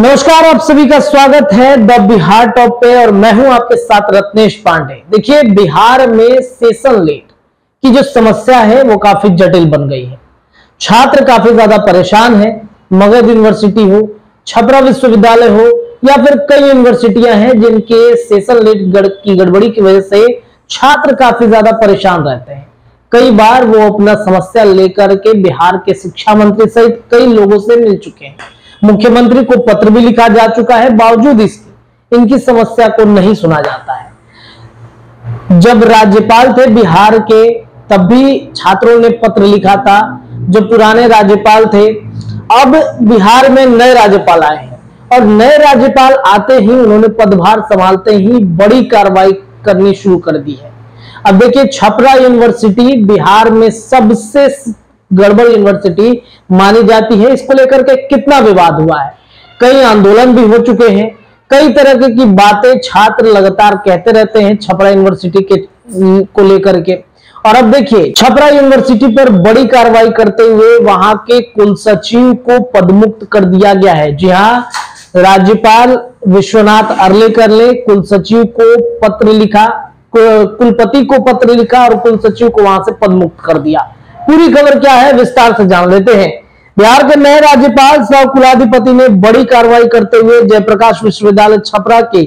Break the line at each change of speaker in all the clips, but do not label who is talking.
नमस्कार आप सभी का स्वागत है द बिहार टॉप पे और मैं हूँ आपके साथ रत्नेश पांडे। देखिए बिहार में सेशन लेट की जो समस्या है वो काफ़ी जटिल बन गई है। छात्र काफ़ी ज़्यादा परेशान है मगध यूनिवर्सिटी हो छपरा विश्वविद्यालय हो या फिर कई यूनिवर्सिटियाँ हैं जिनके सेशन लेट गड़, की गड़बड़ी की वजह से छात्र काफ़ी ज़्यादा परेशान रहते हैं। कई बार वो अपना समस्या लेकर के बिहार के शिक्षा मंत्री सहित कई लोगों से मिल चुके हैं। मुख्यमंत्री को पत्र भी लिखा जा चुका है, बावजूद इसके। इनकी समस्या को नहीं सुना जाता है। जब राज्यपाल थे बिहार के, तब भी छात्रों ने पत्र लिखा था जो पुराने राज्यपाल थे। अब बिहार में नए राज्यपाल आए हैं और नए राज्यपाल आते ही उन्होंने पदभार संभालते ही बड़ी कार्रवाई करनी शुरू कर दी है। अब देखिए, छपरा यूनिवर्सिटी बिहार में सबसे गड़बड़ यूनिवर्सिटी मानी जाती है। इसको लेकर के कितना विवाद हुआ है। कई आंदोलन भी हो चुके हैं। कई तरह की बातें छात्र लगातार कहते रहते हैं छपरा यूनिवर्सिटी के को लेकर के। और अब देखिए, छपरा यूनिवर्सिटी पर बड़ी कार्रवाई करते हुए वहाँ के कुल सचिव को पदमुक्त कर दिया गया है। जी हाँ राज्यपाल विश्वनाथ अरलेकर ने कुल सचिव को पत्र लिखा कुलपति को पत्र लिखा और कुल सचिव को वहाँ से पदमुक्त कर दिया। पूरी खबर क्या है, विस्तार से जान लेते हैं। बिहार के नए राज्यपाल सह कुलाधिपति ने बड़ी कार्रवाई करते हुए जयप्रकाश विश्वविद्यालय छपरा के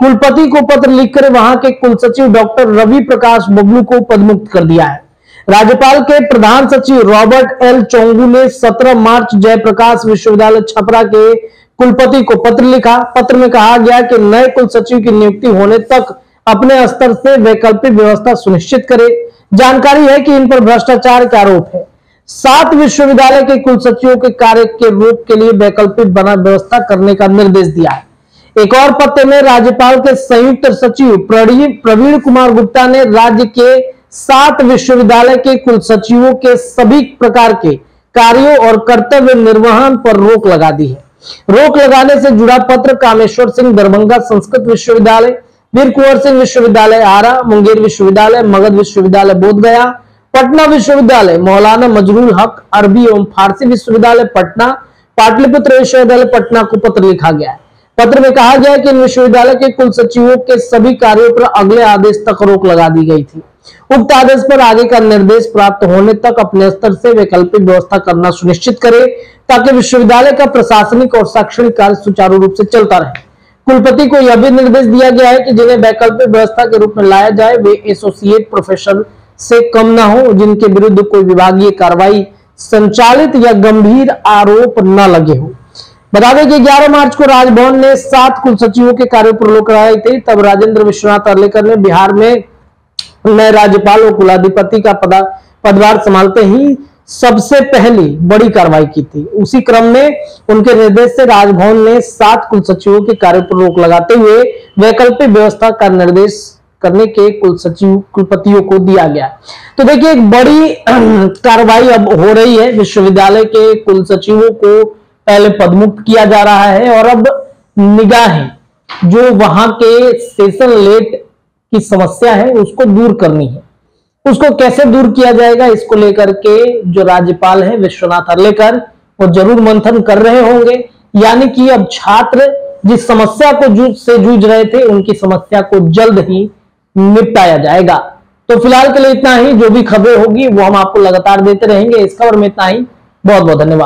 कुलपति को पत्र लिखकर वहाँ के कुल सचिव डॉक्टर रवि प्रकाश बबलू को पदमुक्त कर दिया है। राज्यपाल के प्रधान सचिव रॉबर्ट एल चोंगू ने 17 मार्च जयप्रकाश विश्वविद्यालय छपरा के कुलपति को पत्र लिखा। पत्र में कहा गया कि नए कुल सचिव की नियुक्ति होने तक अपने स्तर से वैकल्पिक व्यवस्था सुनिश्चित करे। जानकारी है कि इन पर भ्रष्टाचार का आरोप है। सात विश्वविद्यालय के कुल सचिवों के कार्य के रूप के लिए वैकल्पिक बना व्यवस्था करने का निर्देश दिया है। एक और पत्र में राज्यपाल के संयुक्त सचिव प्रवीण कुमार गुप्ता ने राज्य के सात विश्वविद्यालय के कुल सचिवों के सभी प्रकार के कार्यों और कर्तव्य निर्वहन पर रोक लगा दी है। रोक लगाने से जुड़ा पत्र कामेश्वर सिंह दरभंगा संस्कृत विश्वविद्यालय वीर कुंवर सिंह विश्वविद्यालय आरा मुंगेर विश्वविद्यालय मगध विश्वविद्यालय बोध गया पटना विश्वविद्यालय मौलाना मजरूल हक अरबी एवं फारसी विश्वविद्यालय पटना पाटलिपुत्र विश्वविद्यालय पटना को पत्र लिखा गया है। पत्र में कहा गया कि इन विश्वविद्यालय के कुल सचिवों के सभी कार्यों पर अगले आदेश तक रोक लगा दी गई थी। उक्त आदेश पर आगे का निर्देश प्राप्त होने तक अपने स्तर से वैकल्पिक व्यवस्था करना सुनिश्चित करे, ताकि विश्वविद्यालय का प्रशासनिक और शैक्षणिक कार्य सुचारू रूप से चलता रहे। कुलपति को यह भी निर्देश दिया गया है कि जिन्हें वैकल्पिक व्यवस्था के रूप में लाया जाए, वे एसोसिएट प्रोफेसर से कम ना हो, जिनके विरुद्ध कोई विभागीय कार्रवाई संचालित या गंभीर आरोप न लगे हो। बता दें कि 11 मार्च को राजभवन ने सात कुल सचिवों के कार्यों पर रोक लगाई थी। तब राजेंद्र विश्वनाथ अर्लेकर ने बिहार में नए राज्यपाल और कुलाधिपति का पदभार संभालते ही सबसे पहली बड़ी कार्रवाई की थी। उसी क्रम में उनके निर्देश से राजभवन ने सात कुल सचिवों के कार्य पर रोक लगाते हुए वैकल्पिक व्यवस्था का निर्देश करने के कुल सचिव कुलपतियों को दिया गया। तो देखिए, एक बड़ी कार्रवाई अब हो रही है। विश्वविद्यालय के कुल सचिवों को पहले पदमुक्त किया जा रहा है और अब निगाहें जो वहाँ के सेशन लेट की समस्या है, उसको दूर करनी है। उसको कैसे दूर किया जाएगा, इसको लेकर के जो राज्यपाल है, विश्वनाथ अर्लेकर, वो ज़रूर मंथन कर रहे होंगे। यानी कि अब छात्र जिस समस्या को जूझ से जूझ रहे थे, उनकी समस्या को जल्द ही निपटाया जाएगा। तो फ़िलहाल के लिए इतना ही, जो भी खबरें होगी, वो हम आपको लगातार देते रहेंगे। इस खबर में इतना ही। बहुत बहुत धन्यवाद।